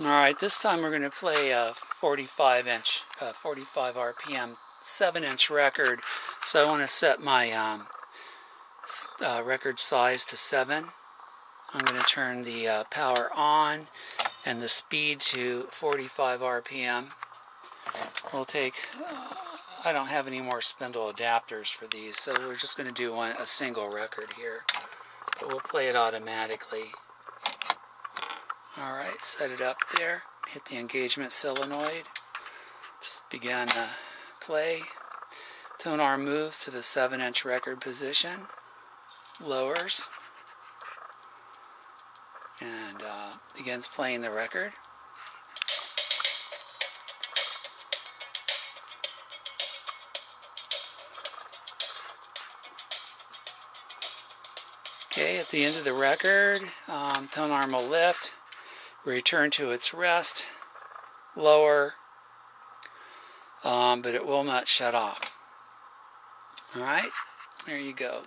All right, this time we're going to play a 45 inch, uh, 45 RPM, 7 inch record. So I want to set my um, uh, record size to 7. I'm going to turn the uh, power on and the speed to 45 RPM. We'll take, I don't have any more spindle adapters for these, so we're just going to do one, a single record here. But we'll play it automatically. Alright, set it up there. Hit the engagement solenoid. Just begin to play. Tone arm moves to the 7 inch record position. Lowers. And uh, begins playing the record. Okay, at the end of the record, um, tone arm will lift return to its rest, lower, um, but it will not shut off. All right, there you go.